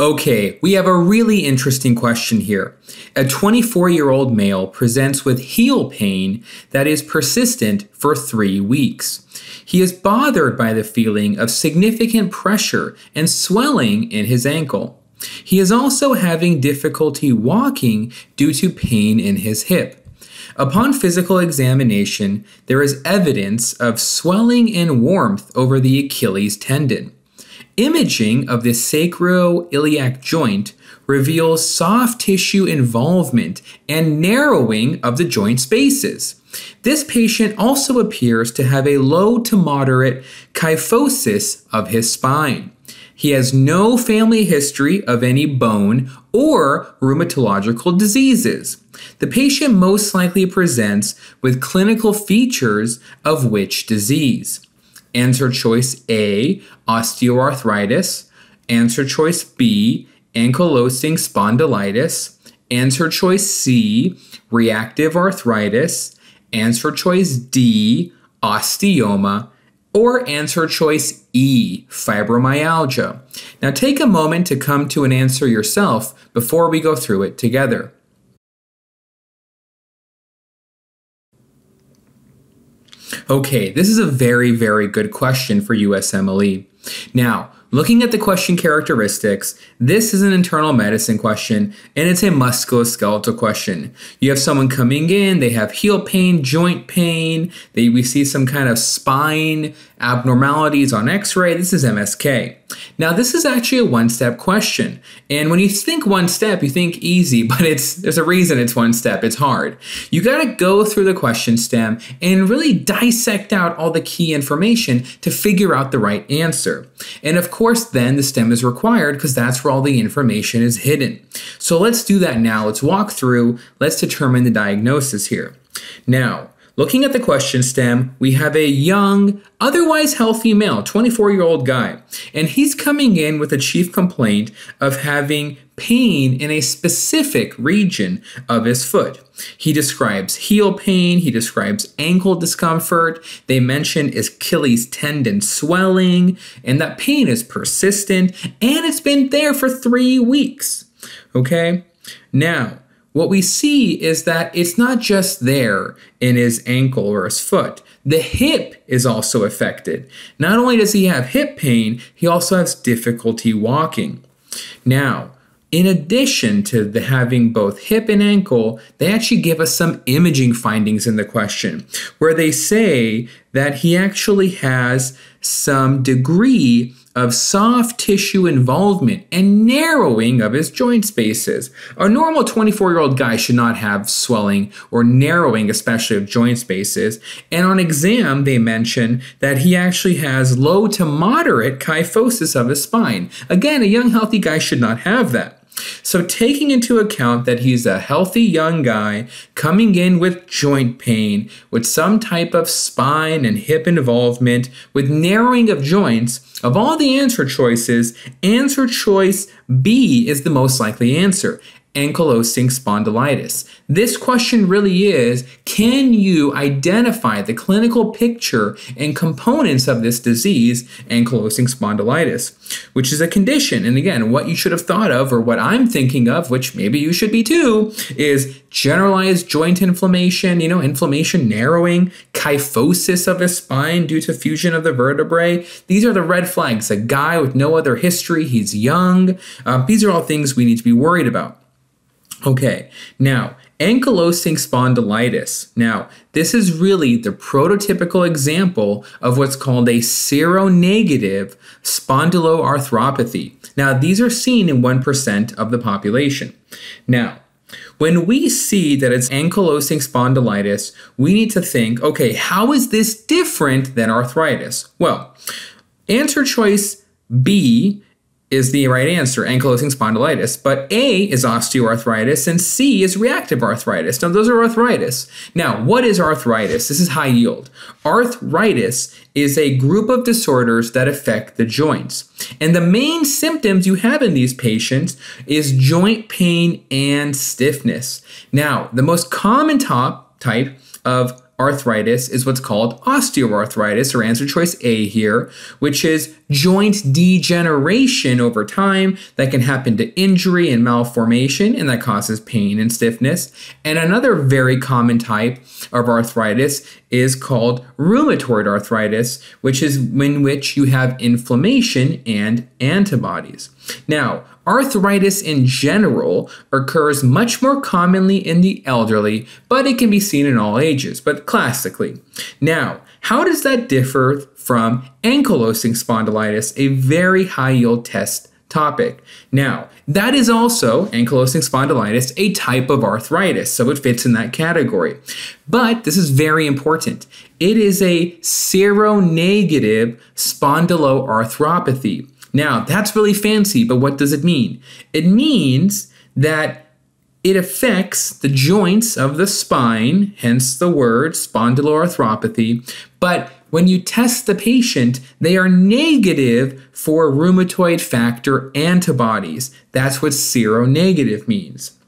Okay, we have a really interesting question here. A 24 year old male presents with heel pain that is persistent for three weeks. He is bothered by the feeling of significant pressure and swelling in his ankle. He is also having difficulty walking due to pain in his hip. Upon physical examination, there is evidence of swelling and warmth over the Achilles tendon. Imaging of the sacroiliac joint reveals soft tissue involvement and narrowing of the joint spaces. This patient also appears to have a low to moderate kyphosis of his spine. He has no family history of any bone or rheumatological diseases. The patient most likely presents with clinical features of which disease? Answer choice A, osteoarthritis. Answer choice B, ankylosing spondylitis. Answer choice C, reactive arthritis. Answer choice D, osteoma. Or answer choice E, fibromyalgia. Now take a moment to come to an answer yourself before we go through it together. Okay, this is a very, very good question for USMLE. Now, looking at the question characteristics, this is an internal medicine question and it's a musculoskeletal question. You have someone coming in, they have heel pain, joint pain, they, we see some kind of spine abnormalities on x ray. This is MSK. Now, this is actually a one step question. And when you think one step, you think easy, but it's there's a reason it's one step. It's hard. You got to go through the question stem and really dissect out all the key information to figure out the right answer. And of course, then the stem is required because that's where all the information is hidden. So let's do that now. Let's walk through, let's determine the diagnosis here. Now, Looking at the question stem, we have a young, otherwise healthy male, 24 year old guy, and he's coming in with a chief complaint of having pain in a specific region of his foot. He describes heel pain, he describes ankle discomfort, they mention Achilles tendon swelling, and that pain is persistent and it's been there for three weeks. Okay? Now, what we see is that it's not just there in his ankle or his foot. The hip is also affected. Not only does he have hip pain, he also has difficulty walking. Now, in addition to the having both hip and ankle, they actually give us some imaging findings in the question where they say that he actually has some degree of soft tissue involvement and narrowing of his joint spaces. A normal 24 year old guy should not have swelling or narrowing, especially of joint spaces. And on exam, they mention that he actually has low to moderate kyphosis of his spine. Again, a young, healthy guy should not have that. So, taking into account that he's a healthy young guy coming in with joint pain, with some type of spine and hip involvement, with narrowing of joints, of all the answer choices, answer choice B is the most likely answer ankylosing spondylitis. This question really is can you identify the clinical picture and components of this disease, ankylosing spondylitis, which is a condition? And again, what you should have thought of, or what I'm thinking of, which maybe you should be too, is generalized joint inflammation, you know, inflammation narrowing, kyphosis of the spine due to fusion of the vertebrae. These are the red flags. A guy with no other history, he's young. Um, these are all things we need to be worried about. Okay, now ankylosing spondylitis. Now, this is really the prototypical example of what's called a seronegative spondyloarthropathy. Now, these are seen in 1% of the population. Now, when we see that it's ankylosing spondylitis, we need to think okay, how is this different than arthritis? Well, answer choice B is the right answer, ankylosing spondylitis. But A is osteoarthritis and C is reactive arthritis. Now, those are arthritis. Now, what is arthritis? This is high yield. Arthritis is a group of disorders that affect the joints. And the main symptoms you have in these patients is joint pain and stiffness. Now, the most common top type of arthritis is what's called osteoarthritis, or answer choice A here, which is joint degeneration over time that can happen to injury and malformation, and that causes pain and stiffness. And another very common type of arthritis is called rheumatoid arthritis, which is in which you have inflammation and antibodies. Now, Arthritis in general occurs much more commonly in the elderly, but it can be seen in all ages, but classically. Now, how does that differ from ankylosing spondylitis, a very high yield test topic? Now, that is also ankylosing spondylitis, a type of arthritis, so it fits in that category. But this is very important. It is a seronegative spondyloarthropathy. Now, that's really fancy, but what does it mean? It means that it affects the joints of the spine, hence the word spondyloarthropathy. But when you test the patient, they are negative for rheumatoid factor antibodies. That's what seronegative means.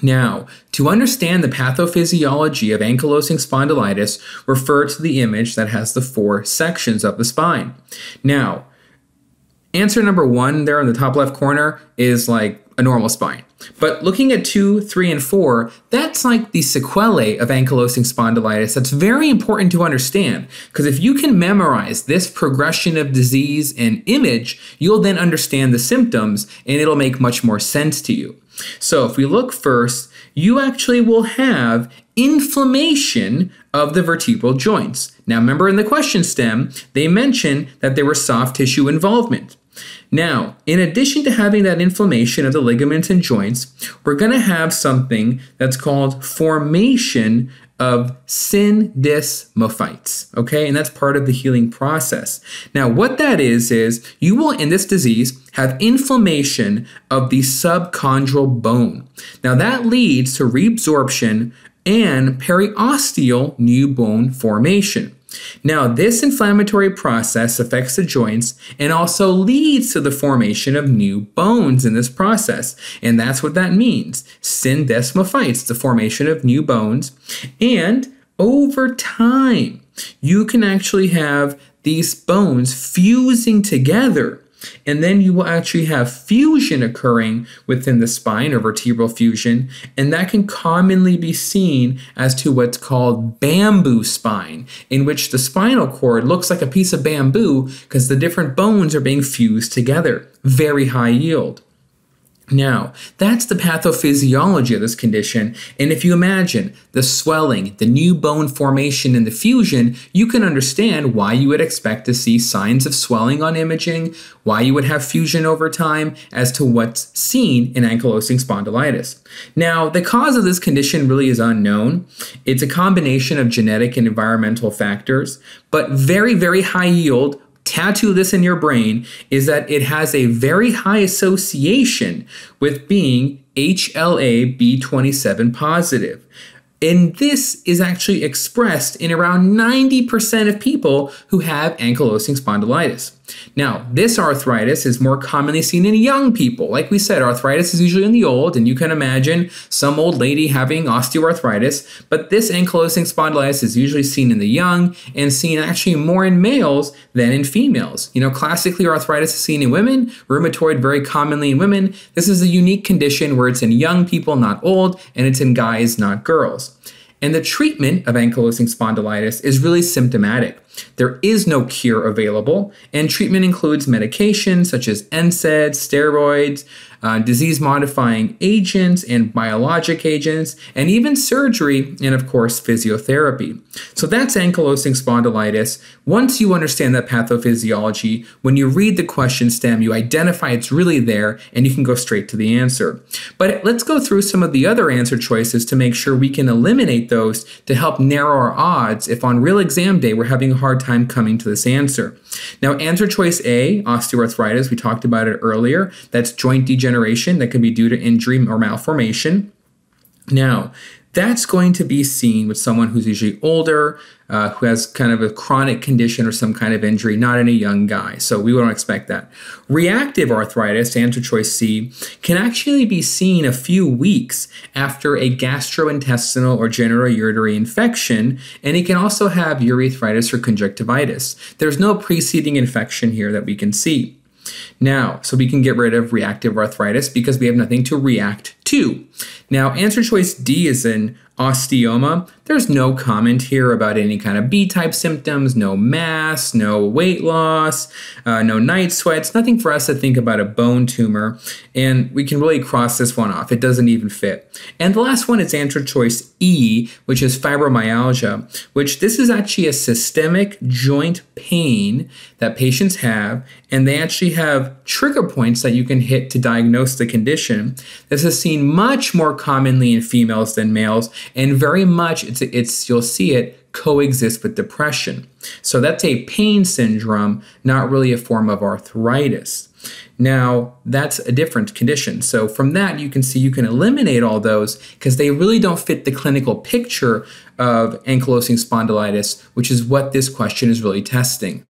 Now, to understand the pathophysiology of ankylosing spondylitis, refer to the image that has the four sections of the spine. Now, answer number one there in the top left corner is like a normal spine. But looking at two, three, and four, that's like the sequelae of ankylosing spondylitis. That's very important to understand because if you can memorize this progression of disease and image, you'll then understand the symptoms and it'll make much more sense to you. So if we look first, you actually will have inflammation of the vertebral joints. Now, remember in the question stem, they mentioned that there was soft tissue involvement. Now, in addition to having that inflammation of the ligaments and joints, we're going to have something that's called formation of syndesmophytes, okay? And that's part of the healing process. Now, what that is, is you will, in this disease, have inflammation of the subchondral bone. Now, that leads to reabsorption and periosteal new bone formation. Now, this inflammatory process affects the joints and also leads to the formation of new bones in this process. And that's what that means syndesmophytes, the formation of new bones. And over time, you can actually have these bones fusing together and then you will actually have fusion occurring within the spine or vertebral fusion, and that can commonly be seen as to what's called bamboo spine, in which the spinal cord looks like a piece of bamboo because the different bones are being fused together. Very high yield. Now, that's the pathophysiology of this condition, and if you imagine the swelling, the new bone formation, and the fusion, you can understand why you would expect to see signs of swelling on imaging, why you would have fusion over time, as to what's seen in ankylosing spondylitis. Now, the cause of this condition really is unknown. It's a combination of genetic and environmental factors, but very, very high yield tattoo this in your brain is that it has a very high association with being HLA B27 positive. And this is actually expressed in around 90% of people who have ankylosing spondylitis. Now, this arthritis is more commonly seen in young people. Like we said, arthritis is usually in the old, and you can imagine some old lady having osteoarthritis, but this ankylosing spondylitis is usually seen in the young and seen actually more in males than in females. You know, classically, arthritis is seen in women, rheumatoid very commonly in women. This is a unique condition where it's in young people, not old, and it's in guys, not girls. And the treatment of ankylosing spondylitis is really symptomatic. There is no cure available, and treatment includes medications such as NSAIDs, steroids, uh, disease modifying agents and biologic agents, and even surgery, and of course, physiotherapy. So that's ankylosing spondylitis. Once you understand that pathophysiology, when you read the question stem, you identify it's really there, and you can go straight to the answer. But let's go through some of the other answer choices to make sure we can eliminate those to help narrow our odds if on real exam day we're having a hard time coming to this answer. Now, answer choice A, osteoarthritis, we talked about it earlier. That's joint degeneration that can be due to injury or malformation. Now, that's going to be seen with someone who's usually older, uh, who has kind of a chronic condition or some kind of injury, not in a young guy. So we don't expect that. Reactive arthritis, answer choice C, can actually be seen a few weeks after a gastrointestinal or genitourinary infection, and it can also have urethritis or conjunctivitis. There's no preceding infection here that we can see. Now, so we can get rid of reactive arthritis because we have nothing to react to. Now, answer choice D is in osteoma. There's no comment here about any kind of B type symptoms, no mass, no weight loss, uh, no night sweats, nothing for us to think about a bone tumor. And we can really cross this one off. It doesn't even fit. And the last one is answer choice E, which is fibromyalgia, which this is actually a systemic joint pain that patients have. And they actually have trigger points that you can hit to diagnose the condition. This is seen much more commonly in females than males, and very much it's it's you'll see it coexist with depression. So that's a pain syndrome, not really a form of arthritis. Now, that's a different condition. So, from that, you can see you can eliminate all those because they really don't fit the clinical picture of ankylosing spondylitis, which is what this question is really testing.